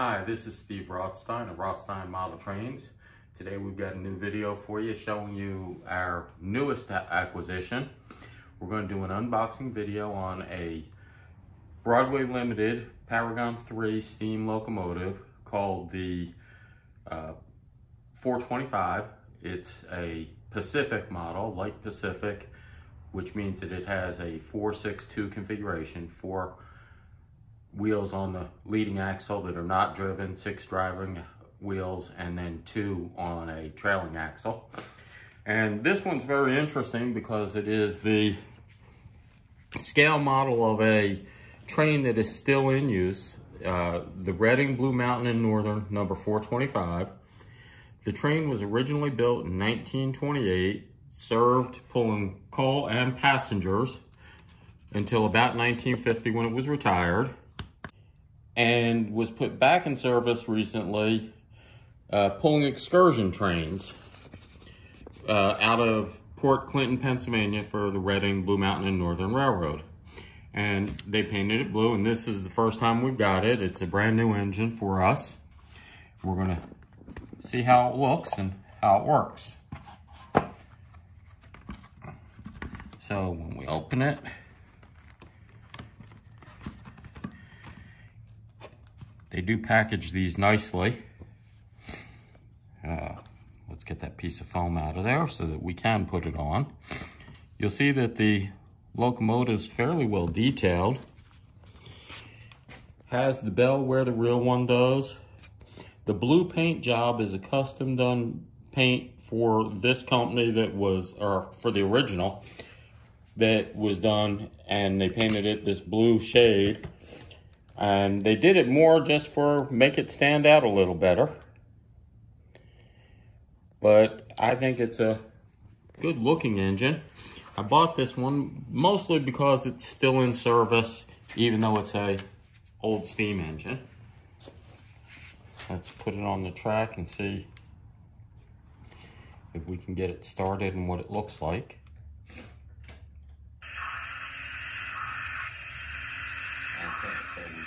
Hi, this is Steve Rothstein of Rothstein Model Trains. Today we've got a new video for you showing you our newest acquisition. We're going to do an unboxing video on a Broadway Limited Paragon 3 steam locomotive called the uh, 425. It's a Pacific model, light Pacific, which means that it has a 462 configuration, four wheels on the leading axle that are not driven, six driving wheels, and then two on a trailing axle. And this one's very interesting because it is the scale model of a train that is still in use, uh, the Reading Blue Mountain and Northern number 425. The train was originally built in 1928, served pulling coal and passengers until about 1950 when it was retired and was put back in service recently uh, pulling excursion trains uh, out of Port Clinton, Pennsylvania for the Reading, Blue Mountain, and Northern Railroad. And they painted it blue, and this is the first time we've got it. It's a brand new engine for us. We're gonna see how it looks and how it works. So when we open it, They do package these nicely. Uh, let's get that piece of foam out of there so that we can put it on. You'll see that the locomotive is fairly well detailed. Has the bell where the real one does. The blue paint job is a custom done paint for this company that was, or for the original, that was done and they painted it this blue shade and they did it more just for make it stand out a little better. But I think it's a good looking engine. I bought this one mostly because it's still in service, even though it's a old steam engine. Let's put it on the track and see if we can get it started and what it looks like.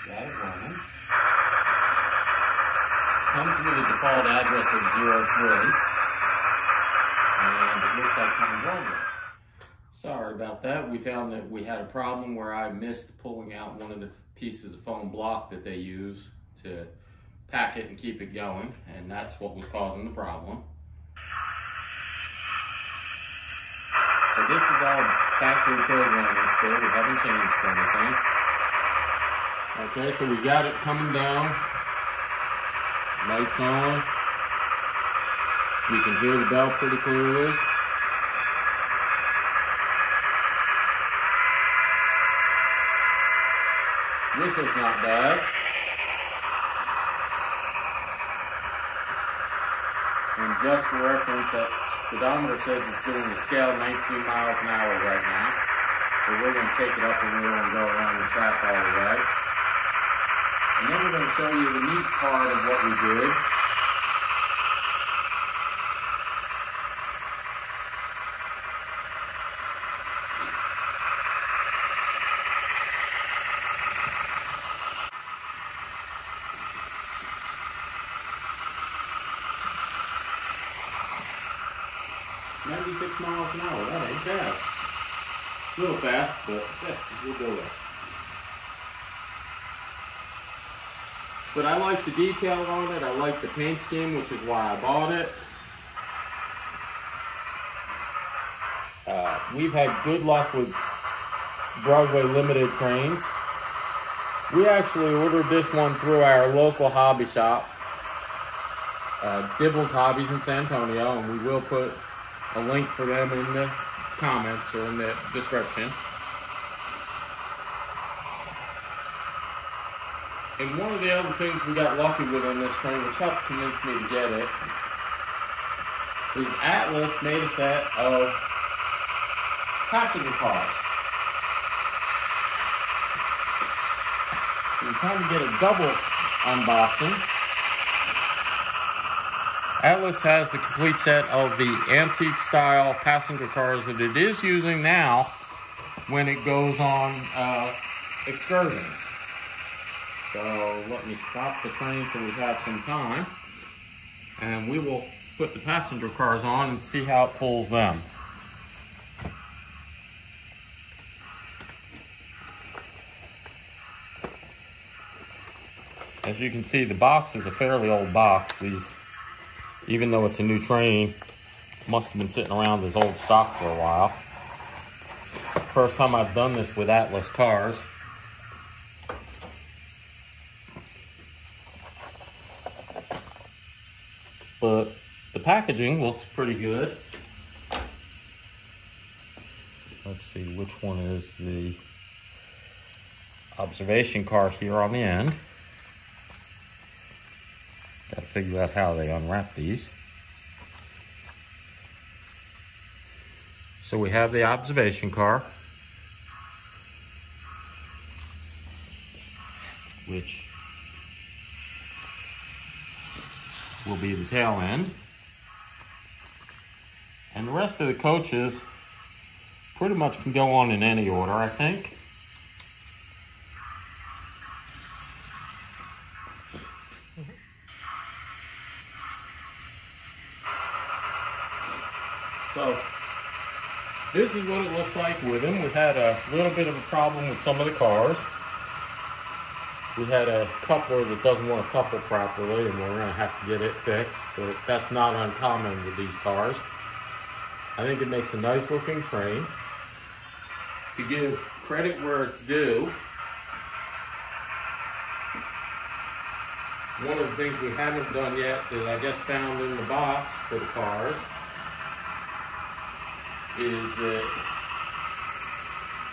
It running. Comes with a default address of 03. And it looks like something's wrong it. Sorry about that. We found that we had a problem where I missed pulling out one of the pieces of foam block that they use to pack it and keep it going. And that's what was causing the problem. So this is all factory programming still. We haven't changed anything. Okay, so we got it coming down. Lights on. You can hear the bell pretty clearly. Whistle's not bad. And just for reference, that speedometer says it's doing a scale 19 miles an hour right now. But we're going to take it up and we're going to go around the track all the way. And then we're going to show you the neat part of what we did. Ninety-six miles an hour, that ain't bad. A little fast, but yeah, we'll do it. But I like the detail on it. I like the paint scheme, which is why I bought it. Uh, we've had good luck with Broadway Limited trains. We actually ordered this one through our local hobby shop, uh, Dibbles Hobbies in San Antonio, and we will put a link for them in the comments or in the description. And one of the other things we got lucky with on this train, which helped convince me to get it, is Atlas made a set of passenger cars. So you kind of get a double unboxing. Atlas has the complete set of the antique style passenger cars that it is using now when it goes on uh, excursions. So let me stop the train so we have some time. And we will put the passenger cars on and see how it pulls them. As you can see, the box is a fairly old box. These, even though it's a new train, must have been sitting around as old stock for a while. First time I've done this with Atlas cars. But the packaging looks pretty good. Let's see which one is the observation car here on the end. Gotta figure out how they unwrap these. So we have the observation car, which will be the tail end. And the rest of the coaches pretty much can go on in any order, I think. So, this is what it looks like with them. We've had a little bit of a problem with some of the cars. We had a coupler that doesn't want to couple properly, and we're going to have to get it fixed, but that's not uncommon with these cars. I think it makes a nice looking train. To give credit where it's due, one of the things we haven't done yet that I just found in the box for the cars is that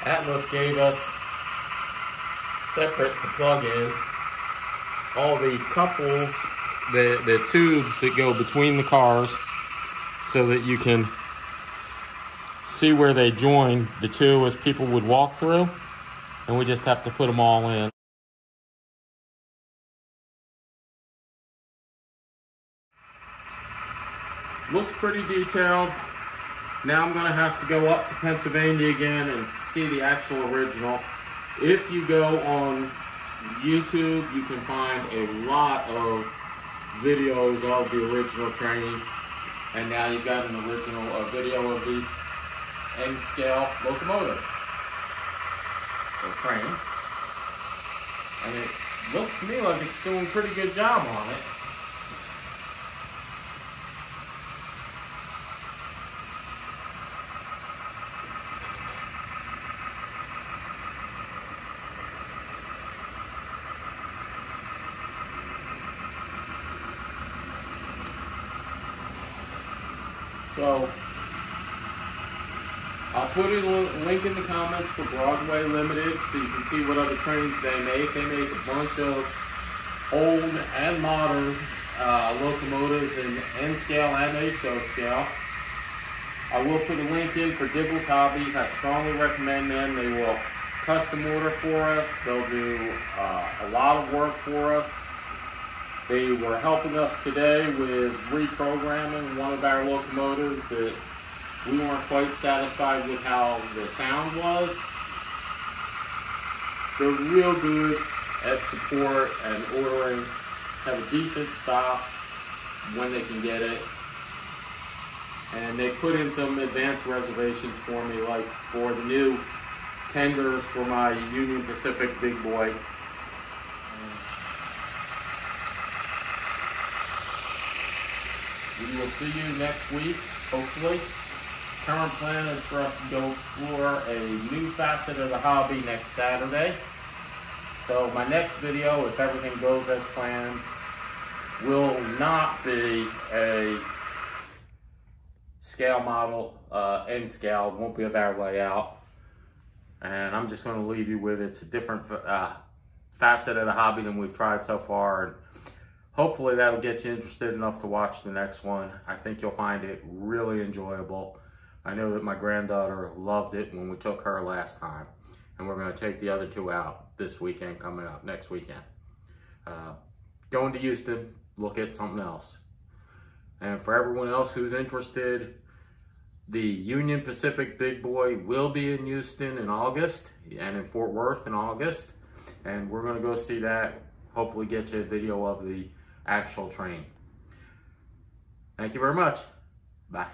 Atlas gave us separate to plug in all the couples, the, the tubes that go between the cars so that you can see where they join the two as people would walk through and we just have to put them all in. Looks pretty detailed. Now I'm gonna have to go up to Pennsylvania again and see the actual original. If you go on YouTube, you can find a lot of videos of the original train. And now you've got an original video of the N scale locomotive or train. And it looks to me like it's doing a pretty good job on it. So I'll put a link in the comments for Broadway Limited so you can see what other trains they make. They make a bunch of old and modern uh, locomotives in N scale and HO scale. I will put a link in for Dibbles Hobbies. I strongly recommend them. They will custom order for us. They'll do uh, a lot of work for us. They were helping us today with reprogramming one of our locomotives that we weren't quite satisfied with how the sound was. They're real good at support and ordering, have a decent stop when they can get it. And they put in some advanced reservations for me, like for the new tenders for my Union Pacific Big Boy We will see you next week, hopefully. Current plan is for us to go explore a new facet of the hobby next Saturday. So my next video, if everything goes as planned, will not be a scale model, uh, N scale, won't be of our layout. And I'm just gonna leave you with it's a different uh, facet of the hobby than we've tried so far hopefully that'll get you interested enough to watch the next one. I think you'll find it really enjoyable. I know that my granddaughter loved it when we took her last time. And we're going to take the other two out this weekend coming up, next weekend. Uh, going to Houston, look at something else. And for everyone else who's interested, the Union Pacific Big Boy will be in Houston in August and in Fort Worth in August. And we're going to go see that hopefully get you a video of the actual train. Thank you very much. Bye.